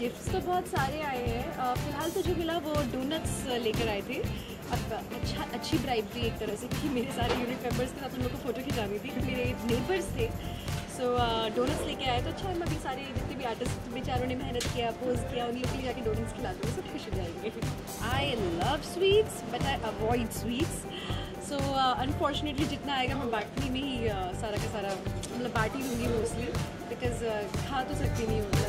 Gifts तो बहुत सारे आए हैं। फ़िलहाल तो जो मिला वो डोनट्स लेकर आए थे। अब अच्छा अच्छी ब्राइब थी एक तरह से कि मेरे सारे यूनिट मेंबर्स के साथ उन लोग को फ़ोटो खिंचानी थी मेरे नेबर्स थे। सो डोनट्स लेके आए तो अच्छा अभी सारे जितने भी आर्टिस्ट बेचारों ने मेहनत किया पोज किया, उन लोग जाके डोनट्स खिला दो, सब खुश हो जाएँगे। I love sweets but I avoid sweets so unfortunately जितना आएगा, मैं बाटनी में ही सारा का सारा मतलब बाटी लूँगी मोस्टली बिकॉज़ खा तो सकती नहीं हूँ।